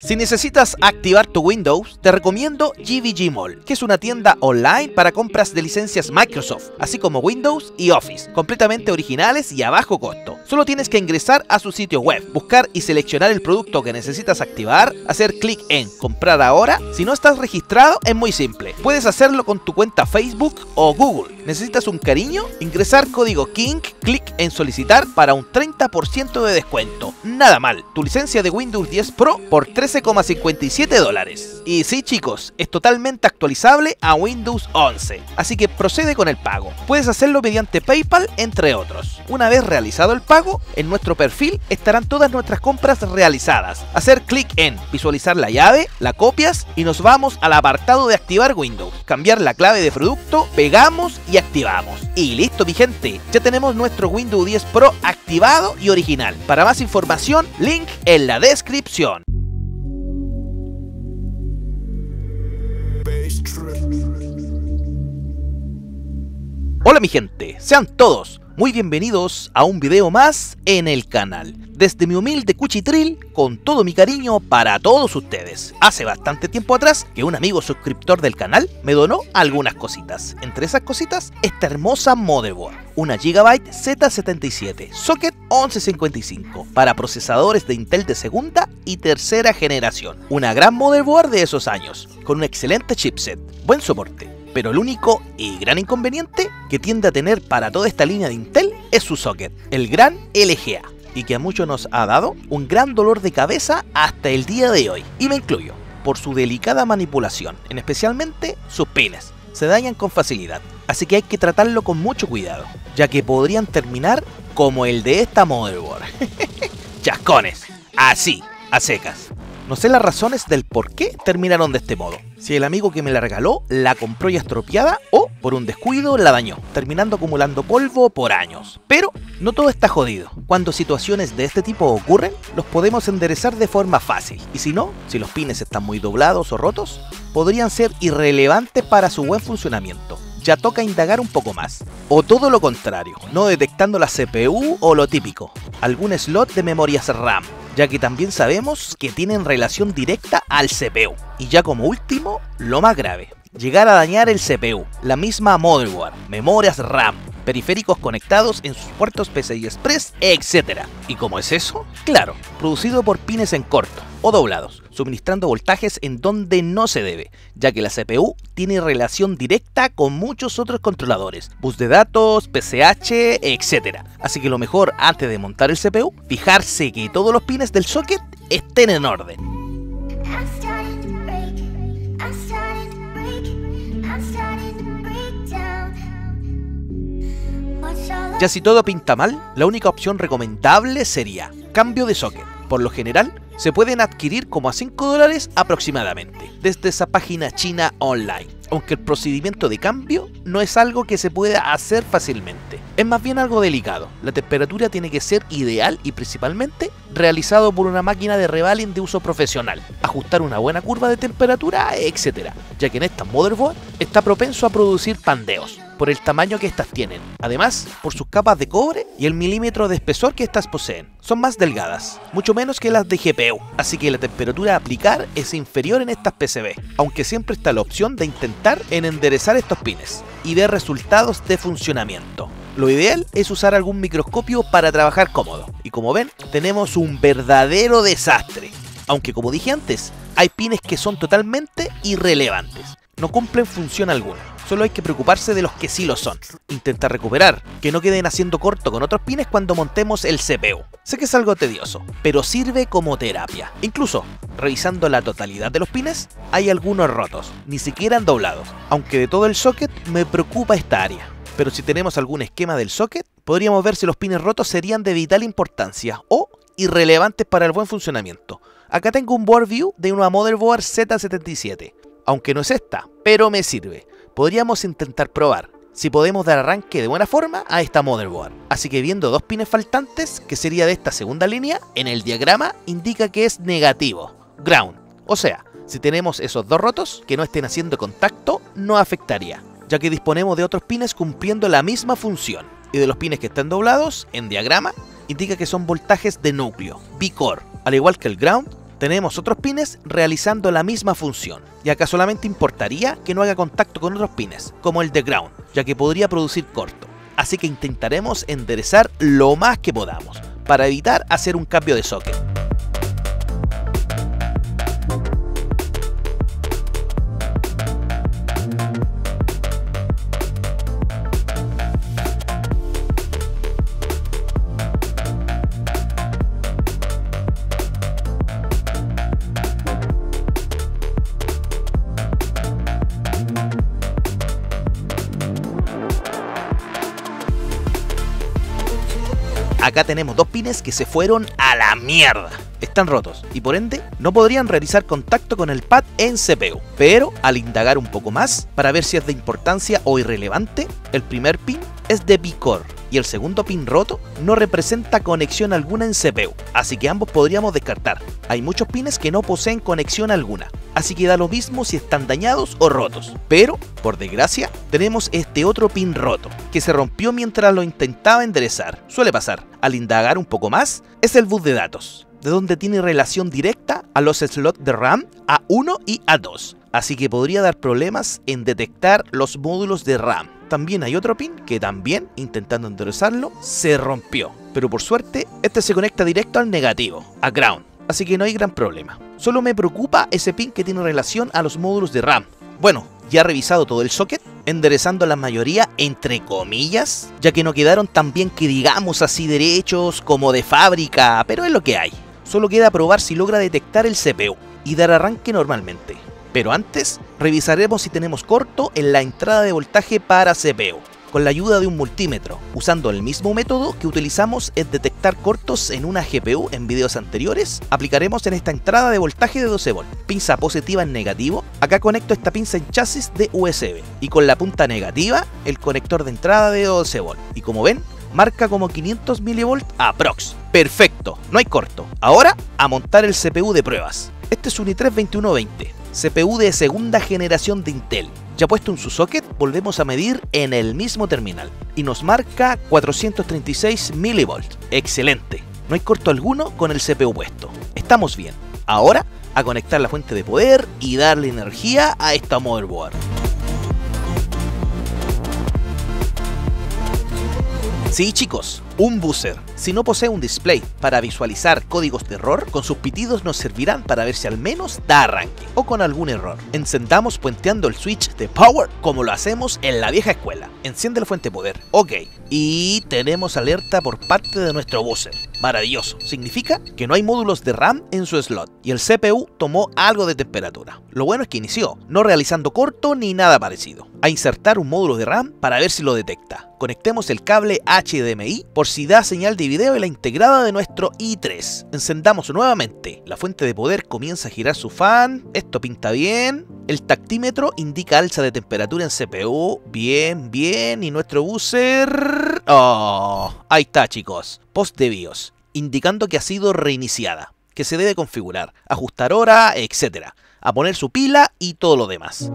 Si necesitas activar tu Windows, te recomiendo GVG Mall, que es una tienda online para compras de licencias Microsoft, así como Windows y Office, completamente originales y a bajo costo. Solo tienes que ingresar a su sitio web, buscar y seleccionar el producto que necesitas activar, hacer clic en comprar ahora. Si no estás registrado, es muy simple. Puedes hacerlo con tu cuenta Facebook o Google. ¿Necesitas un cariño? Ingresar código KING, clic en solicitar para un 30% de descuento. Nada mal, tu licencia de Windows 10 Pro por 13,57 dólares. Y sí chicos, es totalmente actualizable a Windows 11, así que procede con el pago. Puedes hacerlo mediante PayPal, entre otros. Una vez realizado el pago, en nuestro perfil estarán todas nuestras compras realizadas. Hacer clic en visualizar la llave, la copias y nos vamos al apartado de activar Windows. Cambiar la clave de producto, pegamos y activamos. Y listo mi gente, ya tenemos nuestro Windows 10 Pro activado y original. Para más información, link en la descripción. Hola mi gente, sean todos muy bienvenidos a un video más en el canal. Desde mi humilde cuchitril, con todo mi cariño para todos ustedes. Hace bastante tiempo atrás que un amigo suscriptor del canal me donó algunas cositas. Entre esas cositas, esta hermosa motherboard. Una Gigabyte Z77, socket 1155, para procesadores de Intel de segunda y tercera generación. Una gran motherboard de esos años, con un excelente chipset, buen soporte pero el único y gran inconveniente que tiende a tener para toda esta línea de Intel es su socket, el gran LGA, y que a muchos nos ha dado un gran dolor de cabeza hasta el día de hoy, y me incluyo, por su delicada manipulación, en especialmente sus pines, se dañan con facilidad, así que hay que tratarlo con mucho cuidado, ya que podrían terminar como el de esta motherboard. Chascones, así, a secas. No sé las razones del por qué terminaron de este modo. Si el amigo que me la regaló la compró ya estropeada o por un descuido la dañó, terminando acumulando polvo por años. Pero no todo está jodido. Cuando situaciones de este tipo ocurren, los podemos enderezar de forma fácil. Y si no, si los pines están muy doblados o rotos, podrían ser irrelevantes para su buen funcionamiento ya toca indagar un poco más. O todo lo contrario, no detectando la CPU o lo típico, algún slot de memorias RAM, ya que también sabemos que tienen relación directa al CPU. Y ya como último, lo más grave, llegar a dañar el CPU, la misma motherboard, memorias RAM, periféricos conectados en sus puertos PCI Express, etc. ¿Y cómo es eso? Claro, producido por pines en corto o doblados, suministrando voltajes en donde no se debe, ya que la CPU tiene relación directa con muchos otros controladores, bus de datos, PCH, etc. Así que lo mejor antes de montar el CPU, fijarse que todos los pines del socket estén en orden. Ya si todo pinta mal, la única opción recomendable sería cambio de socket. Por lo general, se pueden adquirir como a 5 dólares aproximadamente, desde esa página china online, aunque el procedimiento de cambio no es algo que se pueda hacer fácilmente. Es más bien algo delicado, la temperatura tiene que ser ideal y principalmente realizado por una máquina de revaling de uso profesional, ajustar una buena curva de temperatura, etc. Ya que en esta motherboard está propenso a producir pandeos, por el tamaño que estas tienen, además por sus capas de cobre y el milímetro de espesor que estas poseen. Son más delgadas, mucho menos que las de GPU, así que la temperatura a aplicar es inferior en estas PCB, aunque siempre está la opción de intentar en enderezar estos pines y ver resultados de funcionamiento. Lo ideal es usar algún microscopio para trabajar cómodo, y como ven, tenemos un verdadero desastre. Aunque como dije antes, hay pines que son totalmente irrelevantes, no cumplen función alguna Solo hay que preocuparse de los que sí lo son. Intentar recuperar, que no queden haciendo corto con otros pines cuando montemos el CPU. Sé que es algo tedioso, pero sirve como terapia. Incluso, revisando la totalidad de los pines, hay algunos rotos, ni siquiera doblados. Aunque de todo el socket me preocupa esta área. Pero si tenemos algún esquema del socket, podríamos ver si los pines rotos serían de vital importancia o irrelevantes para el buen funcionamiento. Acá tengo un board view de una motherboard Z77, aunque no es esta, pero me sirve podríamos intentar probar si podemos dar arranque de buena forma a esta motherboard. Así que viendo dos pines faltantes, que sería de esta segunda línea, en el diagrama indica que es negativo, ground. O sea, si tenemos esos dos rotos que no estén haciendo contacto, no afectaría, ya que disponemos de otros pines cumpliendo la misma función. Y de los pines que están doblados, en diagrama, indica que son voltajes de núcleo, B-core, al igual que el ground, tenemos otros pines realizando la misma función, y acá solamente importaría que no haga contacto con otros pines, como el de ground, ya que podría producir corto. Así que intentaremos enderezar lo más que podamos, para evitar hacer un cambio de socket. Acá tenemos dos pines que se fueron a la mierda. Están rotos y por ende no podrían realizar contacto con el pad en CPU. Pero al indagar un poco más para ver si es de importancia o irrelevante, el primer pin es de B-Core y el segundo pin roto no representa conexión alguna en CPU, así que ambos podríamos descartar. Hay muchos pines que no poseen conexión alguna, así que da lo mismo si están dañados o rotos. Pero, por desgracia, tenemos este otro pin roto, que se rompió mientras lo intentaba enderezar. Suele pasar. Al indagar un poco más, es el bus de datos, de donde tiene relación directa a los slots de RAM A1 y A2, así que podría dar problemas en detectar los módulos de RAM. También hay otro pin que también, intentando enderezarlo, se rompió. Pero por suerte, este se conecta directo al negativo, a ground, así que no hay gran problema. Solo me preocupa ese pin que tiene relación a los módulos de RAM. Bueno, ya he revisado todo el socket, enderezando la mayoría entre comillas, ya que no quedaron tan bien que digamos así derechos como de fábrica, pero es lo que hay. Solo queda probar si logra detectar el CPU y dar arranque normalmente. Pero antes, revisaremos si tenemos corto en la entrada de voltaje para CPU con la ayuda de un multímetro, usando el mismo método que utilizamos en detectar cortos en una GPU en videos anteriores, aplicaremos en esta entrada de voltaje de 12 v pinza positiva en negativo, acá conecto esta pinza en chasis de USB, y con la punta negativa, el conector de entrada de 12 v y como ven, marca como 500 mV aprox. Perfecto, no hay corto. Ahora, a montar el CPU de pruebas. Este es un i3 2120, CPU de segunda generación de Intel, ya puesto en su socket, volvemos a medir en el mismo terminal y nos marca 436 mV. Excelente, no hay corto alguno con el CPU puesto. Estamos bien. Ahora, a conectar la fuente de poder y darle energía a esta motherboard. Sí chicos, un buzzer. Si no posee un display para visualizar códigos de error, con sus pitidos nos servirán para ver si al menos da arranque o con algún error. Encendamos puenteando el switch de power como lo hacemos en la vieja escuela. Enciende la fuente de poder, ok. Y tenemos alerta por parte de nuestro buzzer. Maravilloso, significa que no hay módulos de RAM en su slot y el CPU tomó algo de temperatura. Lo bueno es que inició, no realizando corto ni nada parecido. A insertar un módulo de RAM para ver si lo detecta conectemos el cable HDMI por si da señal de video y la integrada de nuestro i3. Encendamos nuevamente. La fuente de poder comienza a girar su fan. Esto pinta bien. El tactímetro indica alza de temperatura en CPU. Bien, bien. Y nuestro buzzer... Oh, ahí está chicos. Post de BIOS. Indicando que ha sido reiniciada. Que se debe configurar. Ajustar hora, etc. A poner su pila y todo lo demás.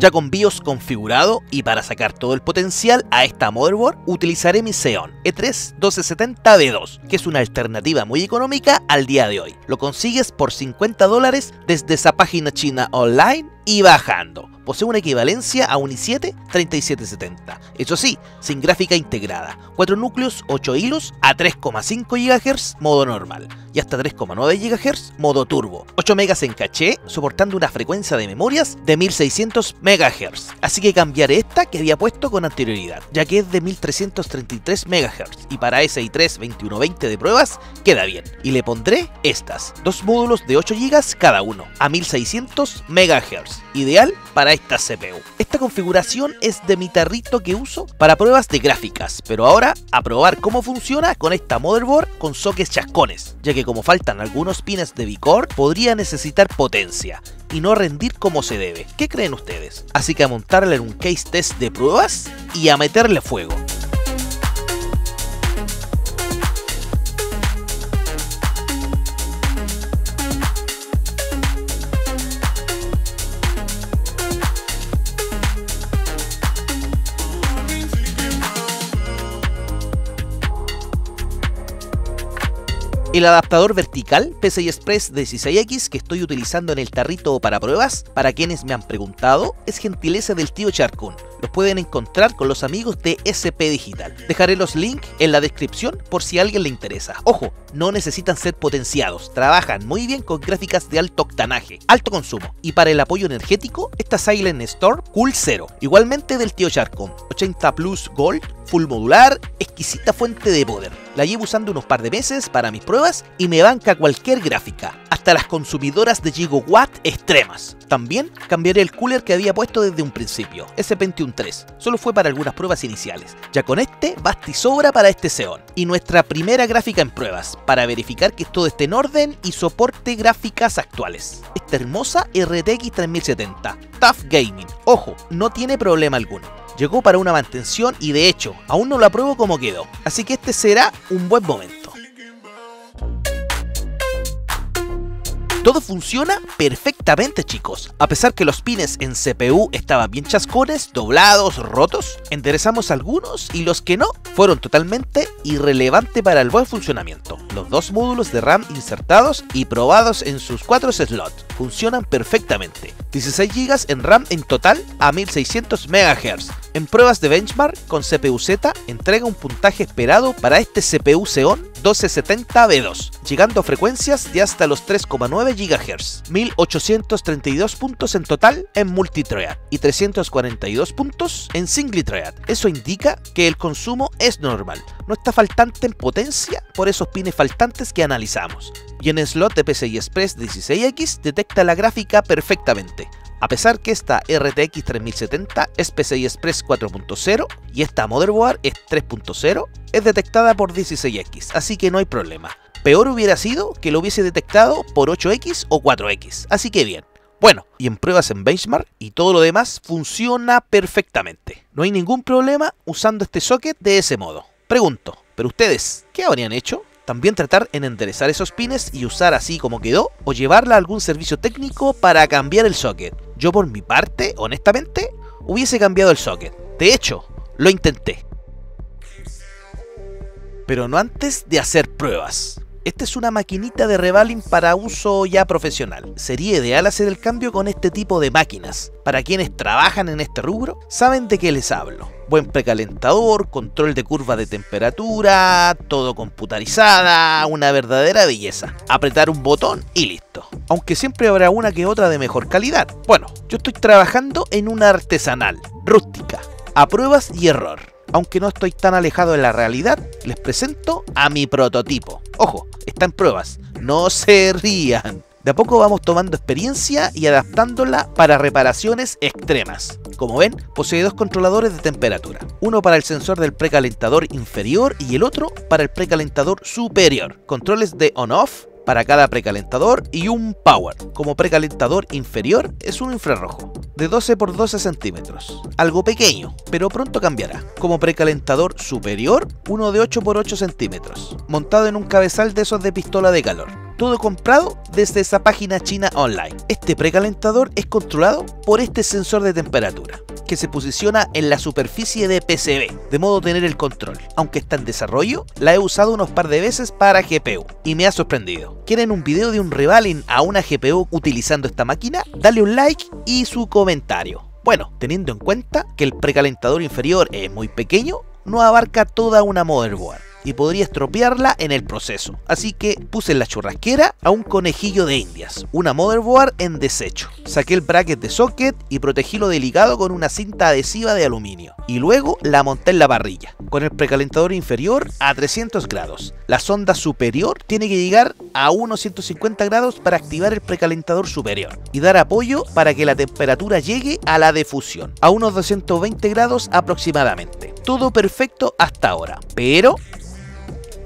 Ya con BIOS configurado y para sacar todo el potencial a esta motherboard utilizaré mi Xeon E3 1270B2, que es una alternativa muy económica al día de hoy. Lo consigues por 50 dólares desde esa página china online y bajando posee una equivalencia a un i7 3770. Eso sí, sin gráfica integrada. 4 núcleos, 8 hilos, a 3,5 GHz modo normal y hasta 3,9 GHz modo turbo. 8 megas en caché, soportando una frecuencia de memorias de 1600 MHz. Así que cambiaré esta que había puesto con anterioridad, ya que es de 1333 MHz y para ese i3 2120 de pruebas queda bien. Y le pondré estas, dos módulos de 8 GB cada uno, a 1600 MHz, ideal para esta CPU. Esta configuración es de mi tarrito que uso para pruebas de gráficas, pero ahora a probar cómo funciona con esta motherboard con sockets chascones, ya que como faltan algunos pines de V-Core, podría necesitar potencia y no rendir como se debe. ¿Qué creen ustedes? Así que a montarle en un case test de pruebas y a meterle fuego. El adaptador vertical PCI Express 16X que estoy utilizando en el tarrito para pruebas, para quienes me han preguntado, es gentileza del tío Charcun. Los pueden encontrar con los amigos de SP Digital. Dejaré los links en la descripción por si a alguien le interesa. Ojo, no necesitan ser potenciados, trabajan muy bien con gráficas de alto octanaje, alto consumo. Y para el apoyo energético, esta Silent Storm Cool 0, igualmente del tío Charcon, 80 Plus Gold, full modular, exquisita fuente de poder. La llevo usando unos par de meses para mis pruebas y me banca cualquier gráfica, hasta las consumidoras de gigawatt extremas. También cambiaré el cooler que había puesto desde un principio, S213, solo fue para algunas pruebas iniciales. Ya con este, basta y sobra para este Xeon. Y nuestra primera gráfica en pruebas, para verificar que todo esté en orden y soporte gráficas actuales. Esta hermosa RTX 3070, Tough Gaming, ojo, no tiene problema alguno llegó para una mantención y de hecho, aún no lo apruebo como quedó. Así que este será un buen momento. Todo funciona perfectamente chicos. A pesar que los pines en CPU estaban bien chascones, doblados, rotos, enderezamos algunos y los que no fueron totalmente irrelevantes para el buen funcionamiento. Los dos módulos de RAM insertados y probados en sus cuatro slots funcionan perfectamente. 16 GB en RAM en total a 1600 MHz. En pruebas de benchmark con CPU-Z entrega un puntaje esperado para este CPU Xeon 1270B2, llegando a frecuencias de hasta los 3,9 GHz, 1832 puntos en total en multithread y 342 puntos en single thread. Eso indica que el consumo es normal, no está faltante en potencia por esos pines faltantes que analizamos. Y en slot de PCI Express 16X detecta la gráfica perfectamente, a pesar que esta RTX 3070 es PCI Express 4.0 y esta motherboard es 3.0, es detectada por 16X, así que no hay problema. Peor hubiera sido que lo hubiese detectado por 8X o 4X, así que bien. Bueno, y en pruebas en benchmark y todo lo demás funciona perfectamente. No hay ningún problema usando este socket de ese modo. Pregunto, ¿pero ustedes qué habrían hecho? También tratar en enderezar esos pines y usar así como quedó o llevarla a algún servicio técnico para cambiar el socket. Yo por mi parte, honestamente, hubiese cambiado el socket. De hecho, lo intenté. Pero no antes de hacer pruebas. Esta es una maquinita de revaling para uso ya profesional. Sería ideal hacer el cambio con este tipo de máquinas. Para quienes trabajan en este rubro, saben de qué les hablo buen precalentador, control de curva de temperatura, todo computarizada, una verdadera belleza. Apretar un botón y listo. Aunque siempre habrá una que otra de mejor calidad. Bueno, yo estoy trabajando en una artesanal, rústica, a pruebas y error. Aunque no estoy tan alejado de la realidad, les presento a mi prototipo. Ojo, está en pruebas, no se rían. De a poco vamos tomando experiencia y adaptándola para reparaciones extremas. Como ven, posee dos controladores de temperatura, uno para el sensor del precalentador inferior y el otro para el precalentador superior. Controles de on-off para cada precalentador y un power. Como precalentador inferior es un infrarrojo de 12 por 12 centímetros, algo pequeño, pero pronto cambiará. Como precalentador superior, uno de 8 por 8 centímetros, montado en un cabezal de esos de pistola de calor todo comprado desde esa página china online. Este precalentador es controlado por este sensor de temperatura, que se posiciona en la superficie de PCB, de modo tener el control. Aunque está en desarrollo, la he usado unos par de veces para GPU, y me ha sorprendido. ¿Quieren un video de un revaling a una GPU utilizando esta máquina? Dale un like y su comentario. Bueno, teniendo en cuenta que el precalentador inferior es muy pequeño, no abarca toda una motherboard y podría estropearla en el proceso. Así que puse en la churrasquera a un conejillo de indias, una motherboard en desecho. Saqué el bracket de socket y protegí lo delicado con una cinta adhesiva de aluminio. Y luego la monté en la parrilla, con el precalentador inferior a 300 grados. La sonda superior tiene que llegar a unos 150 grados para activar el precalentador superior y dar apoyo para que la temperatura llegue a la defusión, a unos 220 grados aproximadamente. Todo perfecto hasta ahora, pero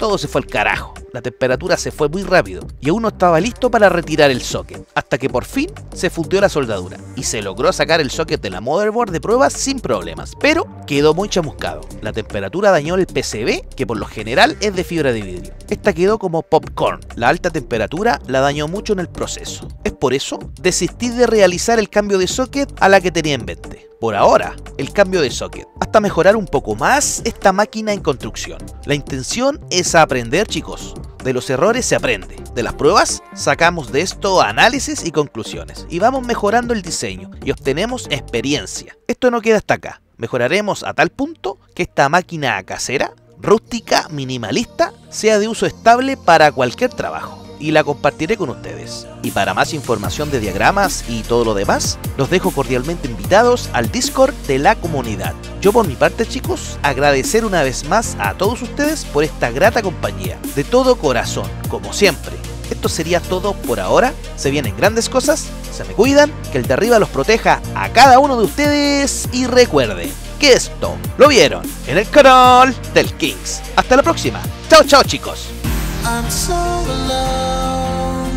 todo se fue al carajo. La temperatura se fue muy rápido y aún no estaba listo para retirar el socket, hasta que por fin se fundió la soldadura y se logró sacar el socket de la motherboard de prueba sin problemas, pero quedó muy chamuscado. La temperatura dañó el PCB, que por lo general es de fibra de vidrio. Esta quedó como popcorn. La alta temperatura la dañó mucho en el proceso. Es por eso desistí de realizar el cambio de socket a la que tenía en mente por ahora, el cambio de socket, hasta mejorar un poco más esta máquina en construcción. La intención es aprender chicos, De los errores se aprende. De las pruebas sacamos de esto análisis y conclusiones. Y vamos mejorando el diseño y obtenemos experiencia. Esto no queda hasta acá. Mejoraremos a tal punto que esta máquina casera, rústica, minimalista, sea de uso estable para cualquier trabajo y la compartiré con ustedes. Y para más información de diagramas y todo lo demás, los dejo cordialmente invitados al Discord de la comunidad. Yo por mi parte chicos, agradecer una vez más a todos ustedes por esta grata compañía, de todo corazón, como siempre. Esto sería todo por ahora, se vienen grandes cosas, se me cuidan, que el de arriba los proteja a cada uno de ustedes y recuerden que esto lo vieron en el canal del Kings. Hasta la próxima, chao chao chicos. I'm so alone,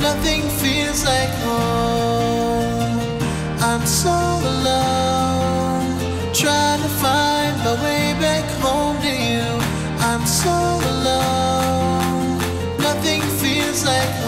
nothing feels like home. I'm so alone, trying to find my way back home to you. I'm so alone, nothing feels like